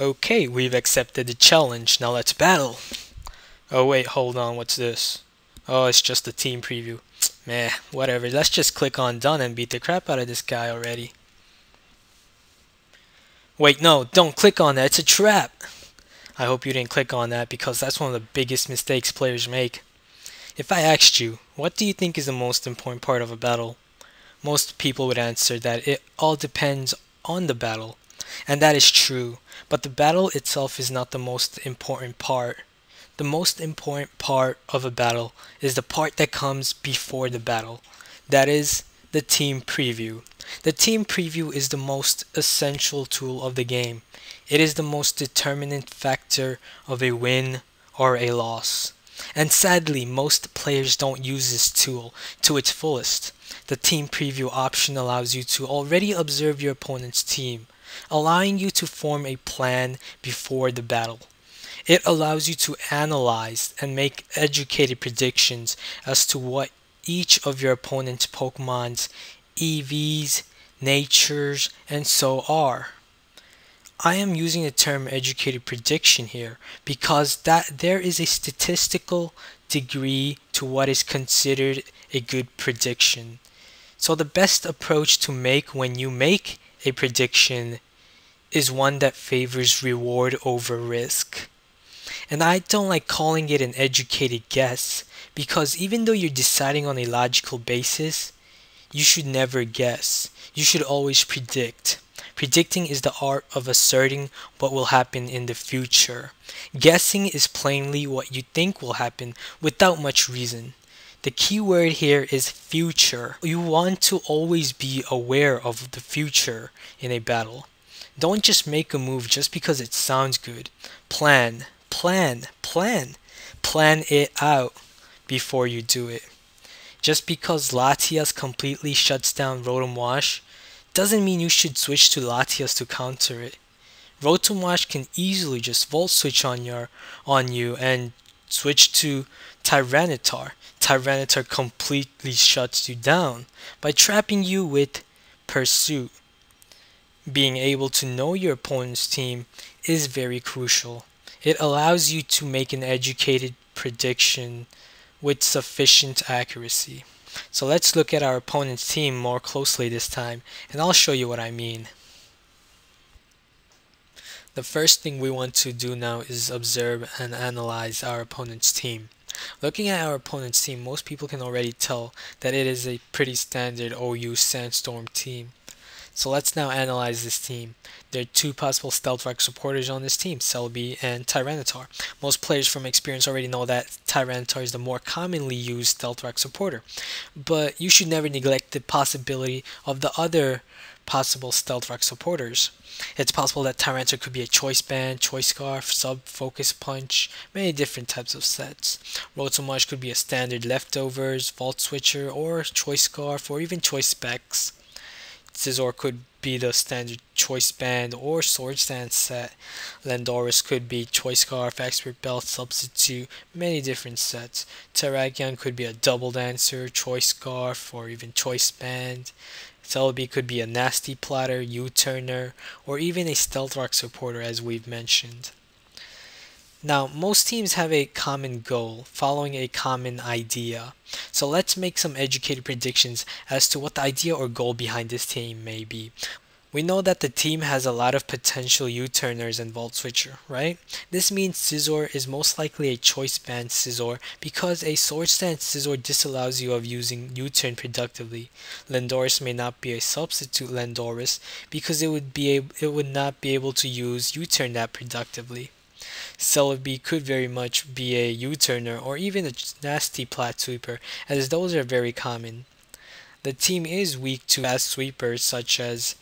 Okay, we've accepted the challenge. Now let's battle. Oh wait, hold on. What's this? Oh, it's just a team preview. Meh, whatever. Let's just click on done and beat the crap out of this guy already. Wait, no, don't click on that. It's a trap. I hope you didn't click on that because that's one of the biggest mistakes players make. If I asked you, what do you think is the most important part of a battle? Most people would answer that it all depends on the battle. And that is true, but the battle itself is not the most important part. The most important part of a battle is the part that comes before the battle. That is the team preview. The team preview is the most essential tool of the game. It is the most determinant factor of a win or a loss. And sadly, most players don't use this tool to its fullest. The team preview option allows you to already observe your opponent's team, allowing you to form a plan before the battle. It allows you to analyze and make educated predictions as to what each of your opponent's Pokemon's EVs, natures, and so are. I am using the term educated prediction here because that there is a statistical degree to what is considered a good prediction. So the best approach to make when you make a prediction is one that favors reward over risk. And I don't like calling it an educated guess because even though you're deciding on a logical basis, you should never guess. You should always predict. Predicting is the art of asserting what will happen in the future. Guessing is plainly what you think will happen without much reason. The key word here is future. You want to always be aware of the future in a battle. Don't just make a move just because it sounds good. Plan, plan, plan. Plan it out before you do it. Just because Latias completely shuts down Rotom Wash doesn't mean you should switch to Latias to counter it. Rotom Wash can easily just Volt Switch on your on you and switch to Tyranitar. Tyranitar completely shuts you down by trapping you with Pursuit. Being able to know your opponent's team is very crucial. It allows you to make an educated prediction with sufficient accuracy. So let's look at our opponent's team more closely this time, and I'll show you what I mean. The first thing we want to do now is observe and analyze our opponent's team. Looking at our opponent's team, most people can already tell that it is a pretty standard OU Sandstorm team. So let's now analyze this team. There are two possible Stealth Rock supporters on this team, Celebi and Tyranitar. Most players from experience already know that Tyranitar is the more commonly used Stealth Rock supporter, but you should never neglect the possibility of the other possible Stealth Rock supporters. It's possible that Tyranitar could be a Choice Band, Choice Scarf, Sub Focus Punch, many different types of sets. Rotom could be a standard Leftovers, Volt Switcher, or Choice Scarf, or even Choice Specs. Scizor could be the standard choice band or sword Dance set. Landorus could be choice scarf, expert belt, substitute, many different sets. Terrakion could be a double dancer, choice scarf, or even choice band. Celebi could be a Nasty Plotter, U-turner, or even a stealth rock supporter as we've mentioned. Now, most teams have a common goal, following a common idea. So let's make some educated predictions as to what the idea or goal behind this team may be. We know that the team has a lot of potential U-turners and Volt Switcher, right? This means Scizor is most likely a choice band Scizor because a Sword Dance Scizor disallows you of using U-turn productively. Landorus may not be a substitute Landorus because it would be it would not be able to use U-turn that productively. Celebi could very much be a U-turner or even a Nasty Plot sweeper, as those are very common. The team is weak to fast sweepers such as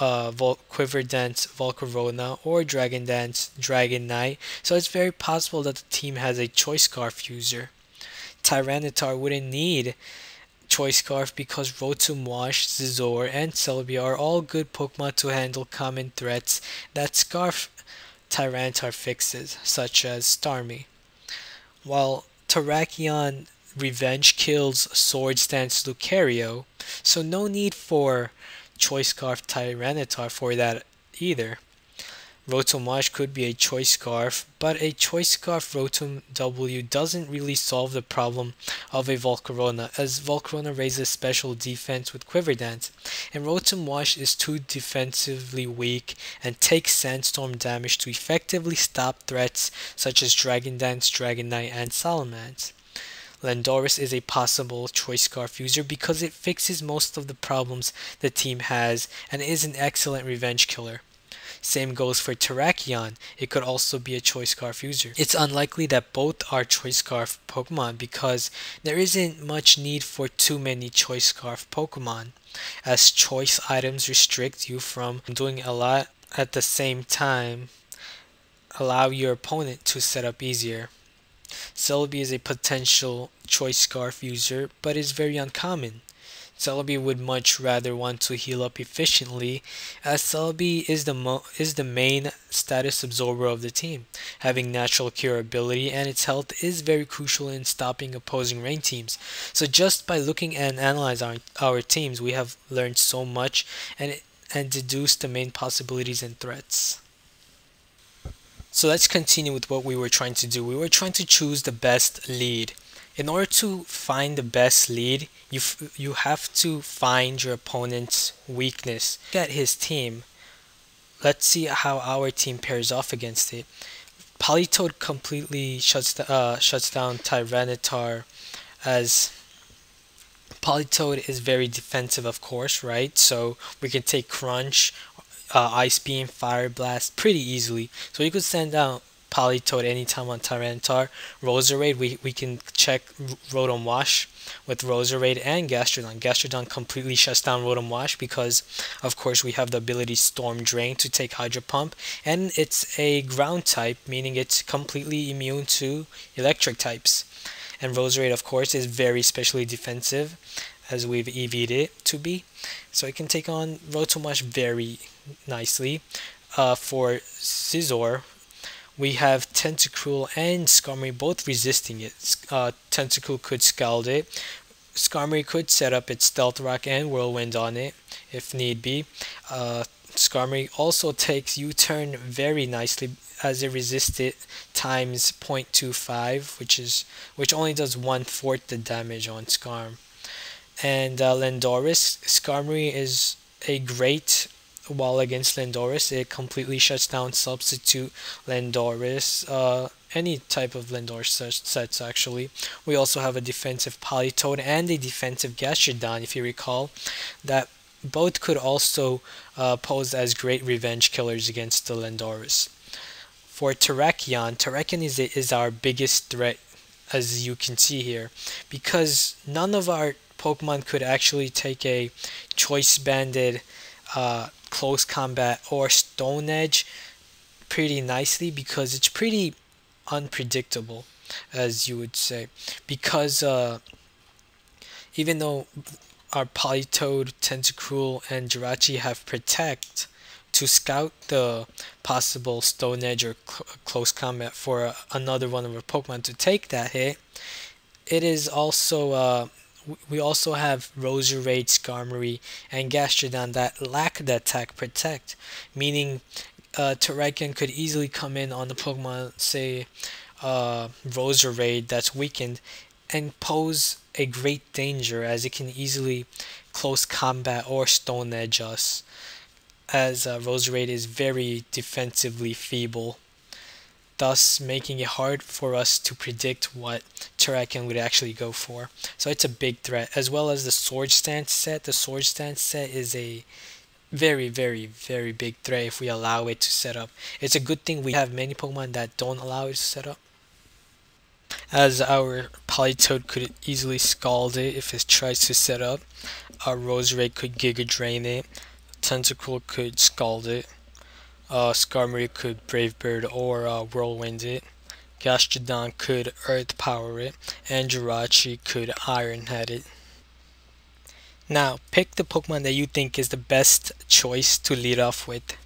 uh, Vol Quiver Dance Volcarona or Dragon Dance Dragonite, so it's very possible that the team has a Choice Scarf user. Tyranitar wouldn't need Choice Scarf because Rotom Wash, Scizor, and Celebi are all good Pokemon to handle common threats that Scarf Tyranitar fixes, such as Starmie. While Terrakion Revenge kills Swords Dance Lucario, so no need for Choice Scarf Tyranitar for that either. Rotom Wash could be a Choice Scarf, but a Choice Scarf Rotom W doesn't really solve the problem of a Volcarona, as Volcarona raises special defense with Quiver Dance, and Rotom Wash is too defensively weak and takes Sandstorm damage to effectively stop threats such as Dragon Dance, Dragonite, and Salamence. Landorus is a possible choice scarf user because it fixes most of the problems the team has and is an excellent revenge killer. Same goes for Terrakion, it could also be a Choice Scarf user. It's unlikely that both are Choice Scarf Pokemon because there isn't much need for too many Choice Scarf Pokemon, as choice items restrict you from doing a lot at the same time, allow your opponent to set up easier. Celebi is a potential Choice Scarf user, but is very uncommon. Celebi would much rather want to heal up efficiently, as Celebi is the is the main status absorber of the team, having natural cure ability, and its health is very crucial in stopping opposing rain teams. So just by looking and analyzing our, our teams, we have learned so much and and deduced the main possibilities and threats. So let's continue with what we were trying to do. We were trying to choose the best lead in order to find the best lead, you you have to find your opponent's weakness. Look at his team. Let's see how our team pairs off against it. Politoed completely shuts uh, shuts down Tyranitar as Politoed is very defensive, of course, right? So we can take Crunch, uh, Ice Beam, Fire Blast pretty easily. So you could send out Politoed anytime on Tyranitar. Roserade, we, we can check Rotom Wash with Roserade and Gastrodon. Gastrodon completely shuts down Rotom Wash because, of course, we have the ability Storm Drain to take Hydro Pump, and it's a ground type, meaning it's completely immune to electric types. And Roserade, of course, is very specially defensive, as we've EV'd it to be. So it can take on Rotom Wash very nicely. Uh, for Scizor, we have Tentacruel and Skarmory both resisting it. Uh, Tentacruel could scald it. Skarmory could set up its Stealth Rock and Whirlwind on it if need be. Uh, Skarmory also takes U-turn very nicely as it resisted times 0.25 which is which only does one fourth the damage on Skarm. And uh, Landorus, Skarmory is a great while against Landorus, it completely shuts down substitute Landorus, uh, any type of Landorus sets actually. We also have a defensive Politoed and a defensive Gastrodon, if you recall, that both could also uh, pose as great revenge killers against the Landorus. For Terrakion, Terrakion is, is our biggest threat, as you can see here, because none of our Pokemon could actually take a choice banded uh, close combat or stone edge pretty nicely because it's pretty unpredictable as you would say. Because uh, even though our Politoed, Tentacruel, and Jirachi have Protect to scout the possible Stone Edge or cl close combat for uh, another one of our Pokemon to take that hit, it is also uh, we also have Roserade, Skarmory, and Gastrodon that lack the attack protect, meaning uh, Terrakion could easily come in on the Pokemon, say uh, Roserade that's weakened, and pose a great danger as it can easily close combat or stone edge us, as uh, Roserade is very defensively feeble thus making it hard for us to predict what Terrakion would actually go for. So it's a big threat, as well as the Swords Dance set. The Swords Dance set is a very, very, very big threat if we allow it to set up. It's a good thing we have many Pokemon that don't allow it to set up. As our Politoed could easily scald it if it tries to set up. Our Roserade could Giga Drain it. Tentacruel could scald it uh, Skarmory could Brave Bird or uh, Whirlwind it. Gastrodon could Earth Power it, and Jirachi could Iron Head it. Now, pick the Pokemon that you think is the best choice to lead off with.